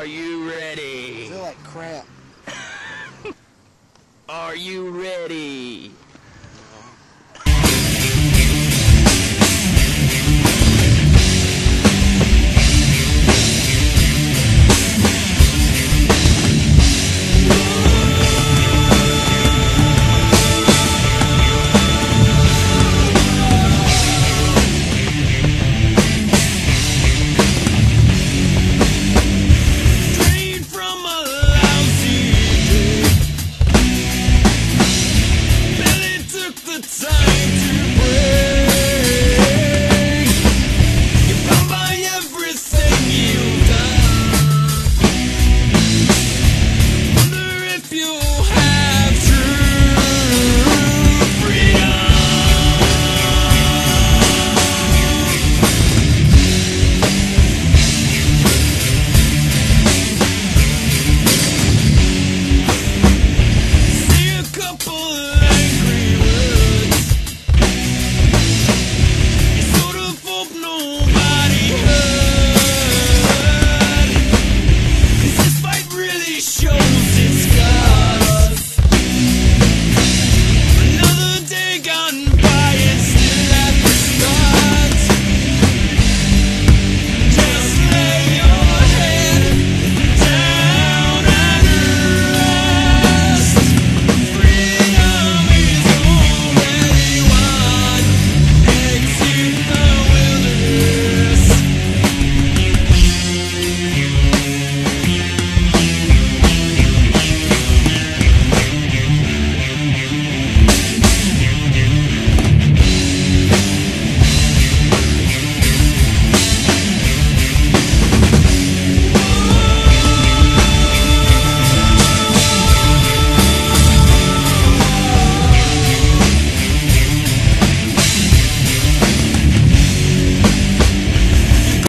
Are you ready? I feel like crap. Are you ready? to break.